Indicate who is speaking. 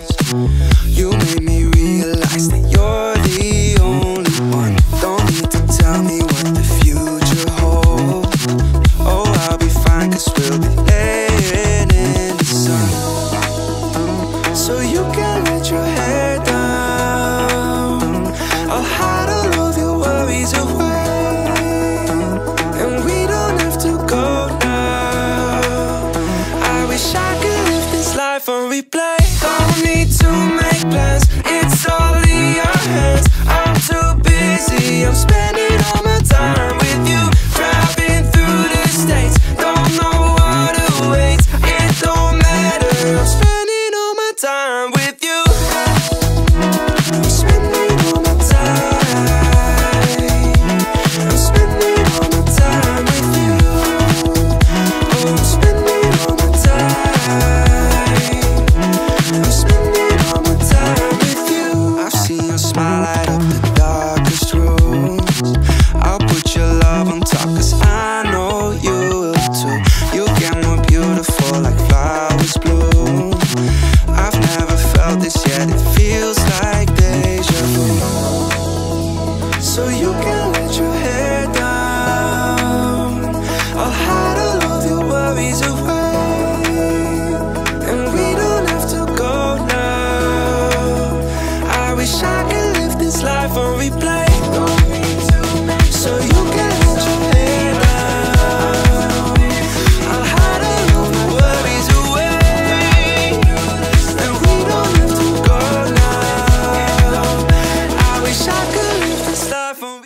Speaker 1: Dance. so you can let your hair down. I'll hide all of your worries away. And we don't have to go now. I wish I